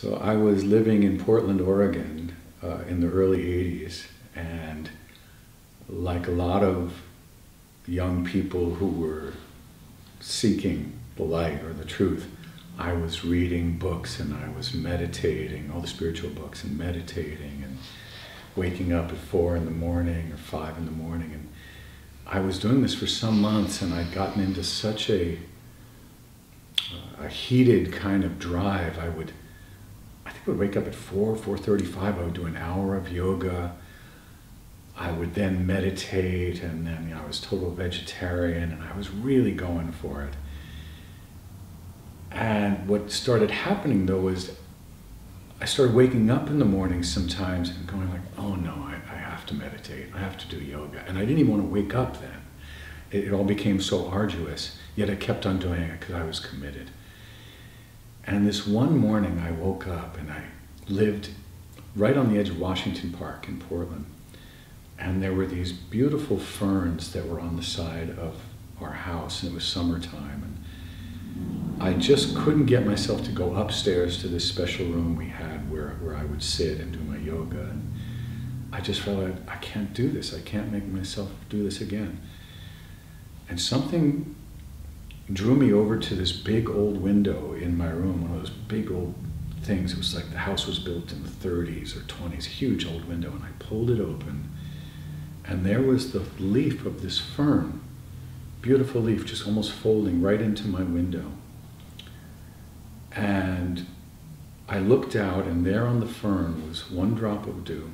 So I was living in Portland, Oregon uh, in the early 80s, and like a lot of young people who were seeking the light or the truth, I was reading books and I was meditating, all the spiritual books, and meditating and waking up at four in the morning or five in the morning. And I was doing this for some months and I'd gotten into such a, a heated kind of drive. I would I would wake up at 4, 4.35, I would do an hour of yoga. I would then meditate, and then you know, I was total vegetarian, and I was really going for it. And what started happening though was I started waking up in the morning sometimes and going like, oh no, I, I have to meditate, I have to do yoga. And I didn't even want to wake up then. It, it all became so arduous, yet I kept on doing it because I was committed. And this one morning I woke up and I lived right on the edge of Washington Park in Portland. And there were these beautiful ferns that were on the side of our house, and it was summertime. And I just couldn't get myself to go upstairs to this special room we had where, where I would sit and do my yoga. And I just felt like I can't do this. I can't make myself do this again. And something drew me over to this big old window in my room, one of those big old things. It was like the house was built in the 30s or 20s, huge old window, and I pulled it open, and there was the leaf of this fern, beautiful leaf, just almost folding right into my window. And I looked out, and there on the fern was one drop of dew.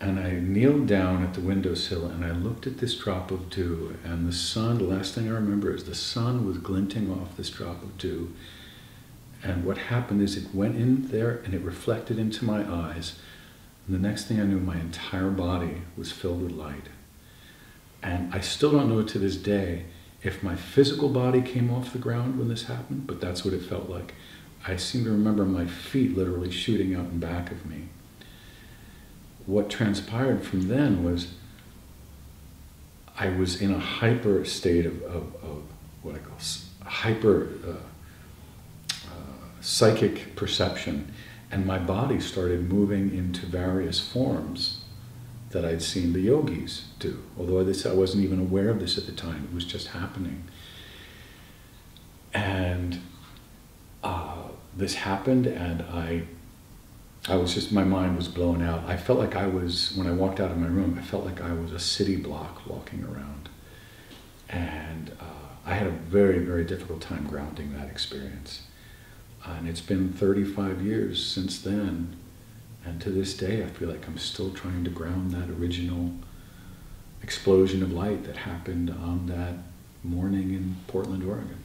And I kneeled down at the windowsill and I looked at this drop of dew, and the sun, the last thing I remember is the sun was glinting off this drop of dew. And what happened is it went in there and it reflected into my eyes. And the next thing I knew, my entire body was filled with light. And I still don't know to this day if my physical body came off the ground when this happened, but that's what it felt like. I seem to remember my feet literally shooting out in back of me what transpired from then was I was in a hyper state of, of, of what I call hyper uh, uh, psychic perception, and my body started moving into various forms that I'd seen the yogis do. Although this, I wasn't even aware of this at the time, it was just happening. And uh, this happened, and I I was just, my mind was blown out. I felt like I was, when I walked out of my room, I felt like I was a city block walking around. And uh, I had a very, very difficult time grounding that experience. and it's been 35 years since then. And to this day, I feel like I'm still trying to ground that original explosion of light that happened on that morning in Portland, Oregon.